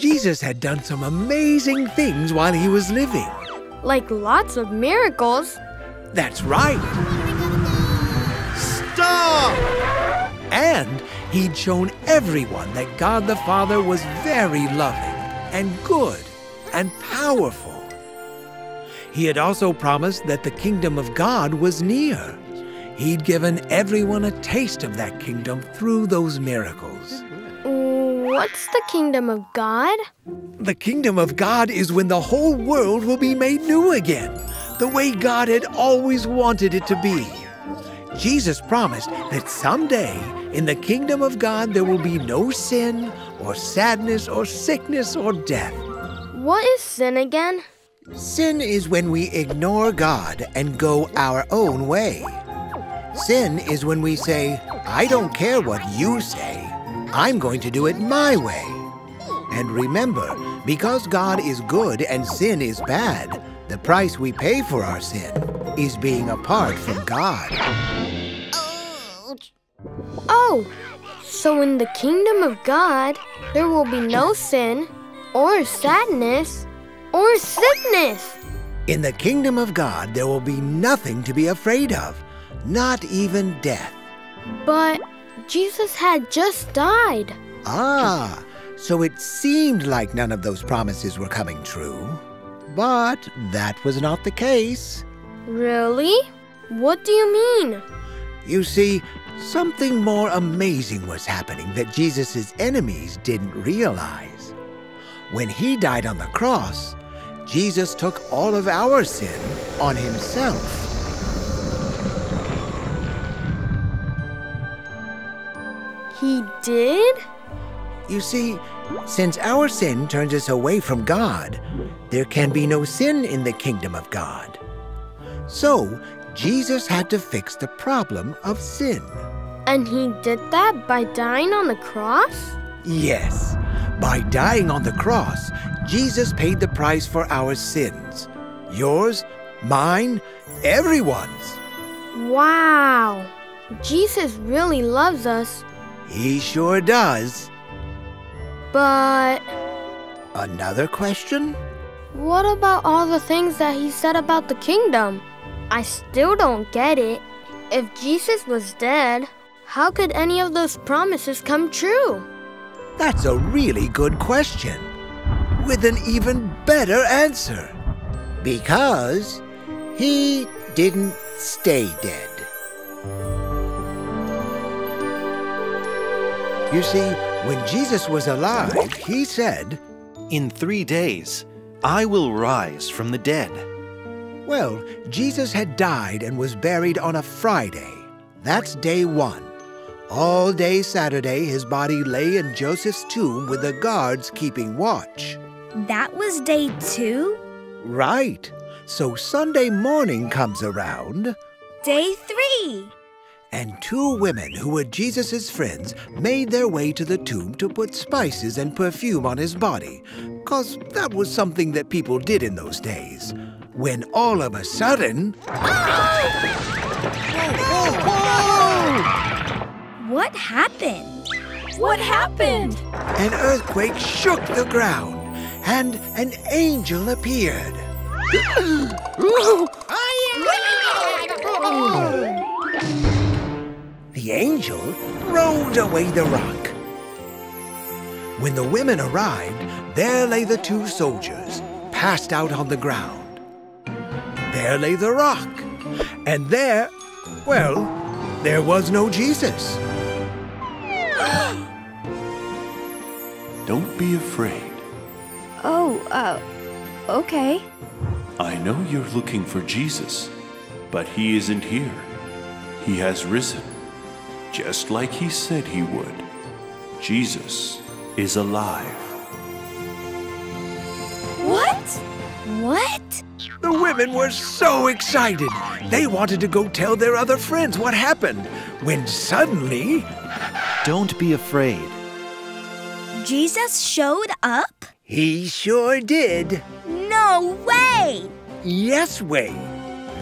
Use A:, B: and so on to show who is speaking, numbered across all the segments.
A: Jesus had done some amazing things while he was living.
B: Like lots of miracles.
A: That's right.
C: Stop!
A: And he'd shown everyone that God the Father was very loving and good and powerful. He had also promised that the kingdom of God was near. He'd given everyone a taste of that kingdom through those miracles.
B: What's the kingdom of God?
A: The kingdom of God is when the whole world will be made new again, the way God had always wanted it to be. Jesus promised that someday in the kingdom of God there will be no sin, or sadness, or sickness, or death.
B: What is sin again?
A: Sin is when we ignore God and go our own way. Sin is when we say, I don't care what you say, I'm going to do it my way. And remember, because God is good and sin is bad, the price we pay for our sin is being apart from God.
B: Oh, so in the kingdom of God, there will be no sin, or sadness, or sickness.
A: In the kingdom of God, there will be nothing to be afraid of, not even death.
B: But Jesus had just died.
A: Ah, so it seemed like none of those promises were coming true. But that was not the case.
B: Really? What do you mean?
A: You see, something more amazing was happening that Jesus' enemies didn't realize. When he died on the cross, Jesus took all of our sin on himself.
B: He did?
A: You see, since our sin turns us away from God, there can be no sin in the kingdom of God. So, Jesus had to fix the problem of sin.
B: And he did that by dying on the cross?
A: Yes. By dying on the cross, Jesus paid the price for our sins. Yours, mine, everyone's.
B: Wow. Jesus really loves us.
A: He sure does.
B: But
A: Another question?
B: what about all the things that he said about the kingdom? I still don't get it. If Jesus was dead, how could any of those promises come true?
A: That's a really good question. With an even better answer. Because he didn't stay dead. You see, when Jesus was alive, he said,
C: In three days, I will rise from the dead.
A: Well, Jesus had died and was buried on a Friday. That's day one. All day Saturday, his body lay in Joseph's tomb with the guards keeping watch.
D: That was day two?
A: Right. So Sunday morning comes around,
D: Day three.
A: And two women who were Jesus' friends made their way to the tomb to put spices and perfume on his body, because that was something that people did in those days. When all of a sudden,
D: What happened? What happened?
A: an earthquake shook the ground, and an angel appeared. Oh, The angel rolled away the rock. When the women arrived, there lay the two soldiers, passed out on the ground. There lay the rock. And there, well, there was no Jesus.
E: Don't be afraid.
D: Oh, uh, okay.
E: I know you're looking for Jesus, but he isn't here. He has risen, just like he said he would. Jesus is alive.
D: What? What?
A: The women were so excited. They wanted to go tell their other friends what happened. When suddenly,
C: Don't be afraid.
D: Jesus showed up?
A: he sure did.
D: No way!
A: Yes, way.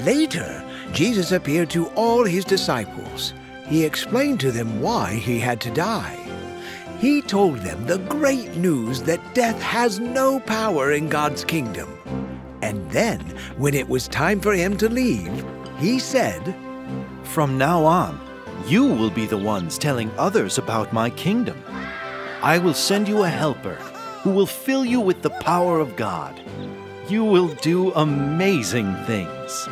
A: Later, Jesus appeared to all his disciples. He explained to them why he had to die. He told them the great news that death has no power in God's kingdom. And then, when it was time for him to leave, he said,
C: From now on, you will be the ones telling others about my kingdom. I will send you a helper who will fill you with the power of God. You will do amazing things.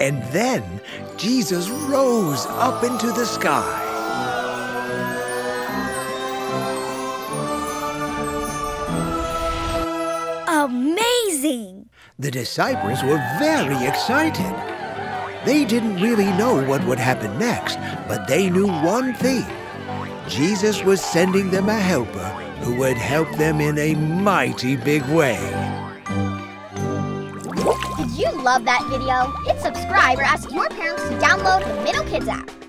A: And then Jesus rose up into the sky.
D: Amazing!
A: The disciples were very excited. They didn't really know what would happen next, but they knew one thing. Jesus was sending them a helper who would help them in a mighty big way.
F: You love that video? Hit subscribe or ask your parents to download the Minno Kids app.